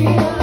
Yeah.